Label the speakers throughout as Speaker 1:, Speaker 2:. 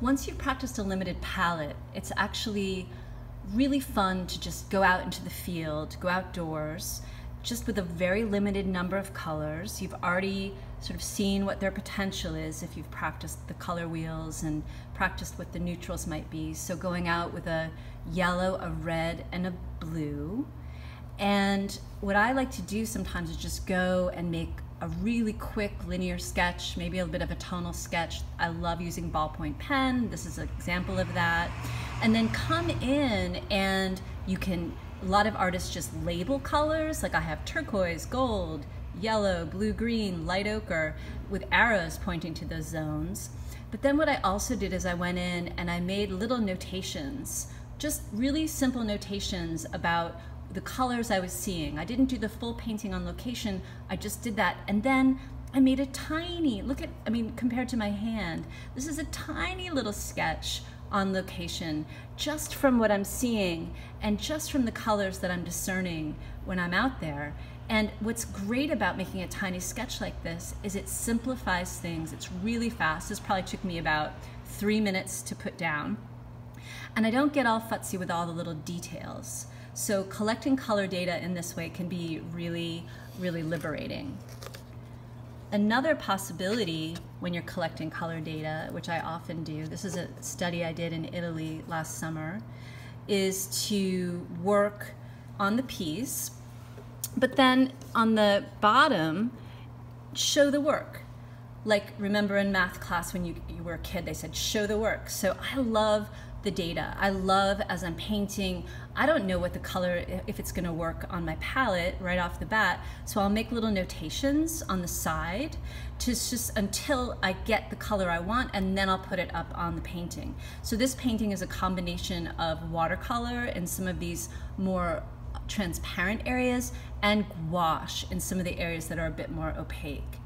Speaker 1: once you've practiced a limited palette, it's actually really fun to just go out into the field, go outdoors, just with a very limited number of colors. You've already sort of seen what their potential is if you've practiced the color wheels and practiced what the neutrals might be. So going out with a yellow, a red, and a blue. And what I like to do sometimes is just go and make a really quick linear sketch, maybe a bit of a tonal sketch. I love using ballpoint pen. This is an example of that. And then come in and you can, a lot of artists just label colors. Like I have turquoise, gold, yellow, blue, green, light ochre with arrows pointing to those zones. But then what I also did is I went in and I made little notations, just really simple notations about the colors I was seeing. I didn't do the full painting on location, I just did that. And then I made a tiny, look at, I mean, compared to my hand, this is a tiny little sketch on location just from what I'm seeing and just from the colors that I'm discerning when I'm out there. And what's great about making a tiny sketch like this is it simplifies things. It's really fast. This probably took me about three minutes to put down. And I don't get all futzy with all the little details. So collecting color data in this way can be really, really liberating. Another possibility when you're collecting color data, which I often do, this is a study I did in Italy last summer, is to work on the piece but then on the bottom, show the work. Like remember in math class when you, you were a kid, they said show the work. So I love the data. I love as I'm painting, I don't know what the color, if it's gonna work on my palette right off the bat. So I'll make little notations on the side to just until I get the color I want and then I'll put it up on the painting. So this painting is a combination of watercolor and some of these more transparent areas and gouache in some of the areas that are a bit more opaque.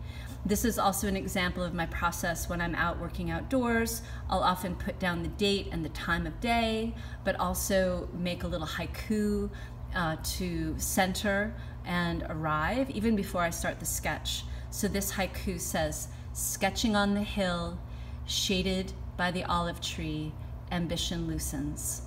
Speaker 1: This is also an example of my process when I'm out working outdoors. I'll often put down the date and the time of day, but also make a little haiku uh, to center and arrive even before I start the sketch. So this haiku says, sketching on the hill, shaded by the olive tree, ambition loosens.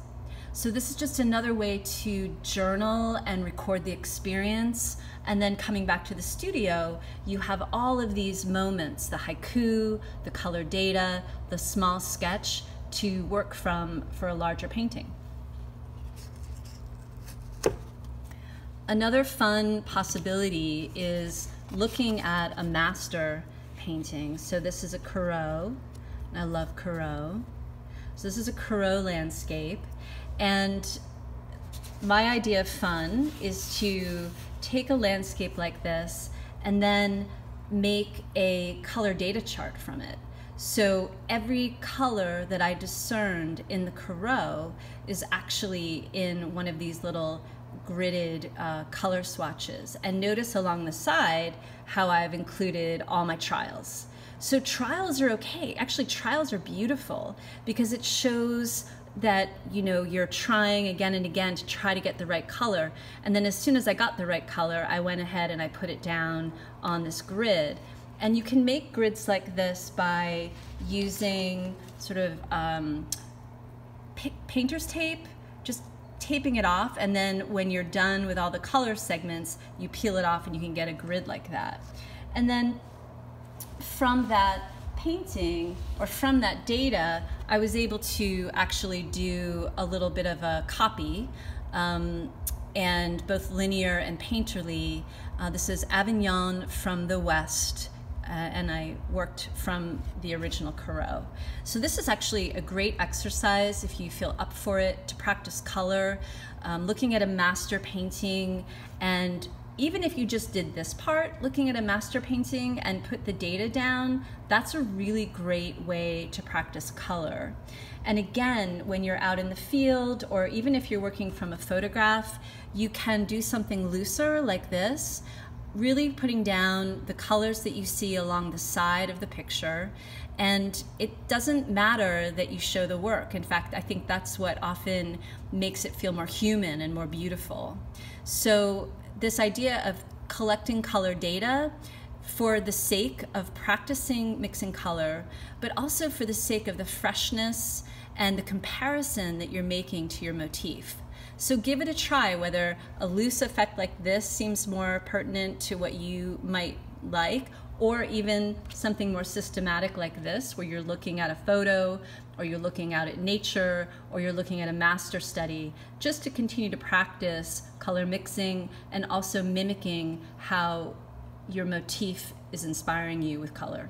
Speaker 1: So this is just another way to journal and record the experience. And then coming back to the studio, you have all of these moments, the haiku, the color data, the small sketch to work from for a larger painting. Another fun possibility is looking at a master painting. So this is a Corot. I love Corot. So this is a Corot landscape. And my idea of fun is to take a landscape like this and then make a color data chart from it. So every color that I discerned in the Corot is actually in one of these little gridded uh, color swatches. And notice along the side how I've included all my trials. So trials are okay. Actually, trials are beautiful because it shows that you know you're trying again and again to try to get the right color. And then as soon as I got the right color I went ahead and I put it down on this grid. And you can make grids like this by using sort of um, painter's tape just taping it off. And then when you're done with all the color segments you peel it off and you can get a grid like that. And then from that painting or from that data, I was able to actually do a little bit of a copy um, and both linear and painterly. Uh, this is Avignon from the West. Uh, and I worked from the original Corot. So this is actually a great exercise if you feel up for it to practice color, um, looking at a master painting and even if you just did this part, looking at a master painting and put the data down, that's a really great way to practice color. And again, when you're out in the field, or even if you're working from a photograph, you can do something looser like this, really putting down the colors that you see along the side of the picture. And it doesn't matter that you show the work. In fact, I think that's what often makes it feel more human and more beautiful. So this idea of collecting color data for the sake of practicing mixing color, but also for the sake of the freshness and the comparison that you're making to your motif. So give it a try whether a loose effect like this seems more pertinent to what you might like or even something more systematic like this where you're looking at a photo or you're looking out at nature or you're looking at a master study just to continue to practice color mixing and also mimicking how your motif is inspiring you with color.